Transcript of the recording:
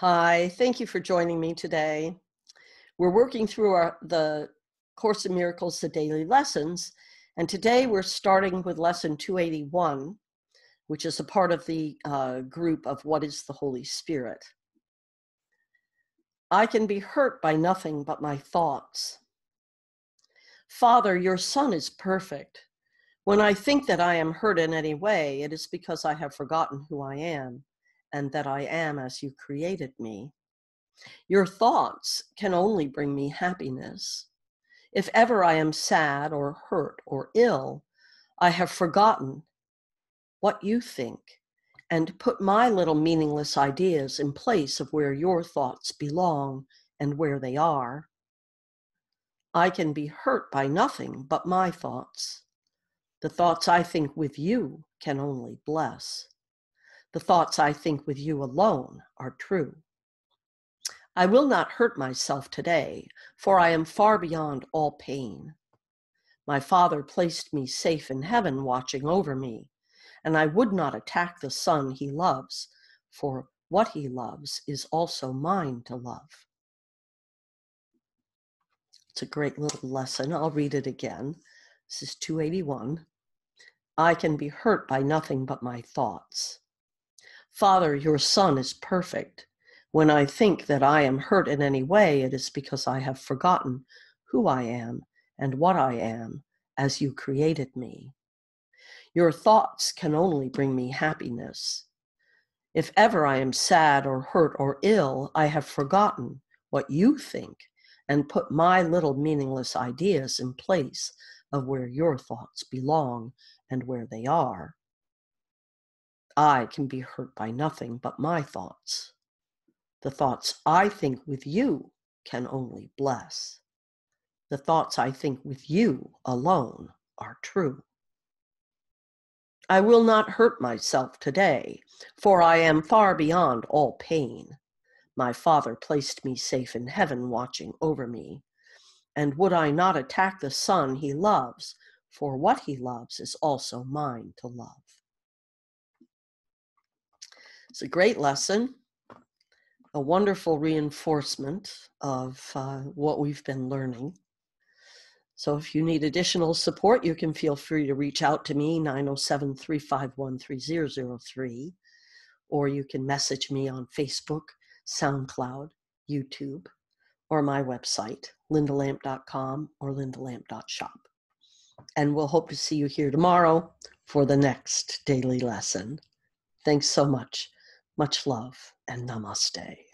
Hi, thank you for joining me today. We're working through our, the Course in Miracles, the daily lessons, and today we're starting with lesson 281, which is a part of the uh, group of What is the Holy Spirit. I can be hurt by nothing but my thoughts. Father, your Son is perfect. When I think that I am hurt in any way, it is because I have forgotten who I am and that I am as you created me. Your thoughts can only bring me happiness. If ever I am sad or hurt or ill, I have forgotten what you think and put my little meaningless ideas in place of where your thoughts belong and where they are. I can be hurt by nothing but my thoughts. The thoughts I think with you can only bless. The thoughts I think with you alone are true. I will not hurt myself today, for I am far beyond all pain. My Father placed me safe in heaven, watching over me, and I would not attack the Son he loves, for what he loves is also mine to love. It's a great little lesson. I'll read it again. This is 281. I can be hurt by nothing but my thoughts. Father, your Son is perfect. When I think that I am hurt in any way, it is because I have forgotten who I am and what I am as you created me. Your thoughts can only bring me happiness. If ever I am sad or hurt or ill, I have forgotten what you think and put my little meaningless ideas in place of where your thoughts belong and where they are. I can be hurt by nothing but my thoughts. The thoughts I think with you can only bless. The thoughts I think with you alone are true. I will not hurt myself today, for I am far beyond all pain. My Father placed me safe in heaven, watching over me. And would I not attack the Son he loves, for what he loves is also mine to love. It's a great lesson, a wonderful reinforcement of uh, what we've been learning. So if you need additional support, you can feel free to reach out to me, 907 351 3003, or you can message me on Facebook, SoundCloud, YouTube, or my website, lyndalamp.com or lyndalamp.shop. And we'll hope to see you here tomorrow for the next daily lesson. Thanks so much. Much love and namaste.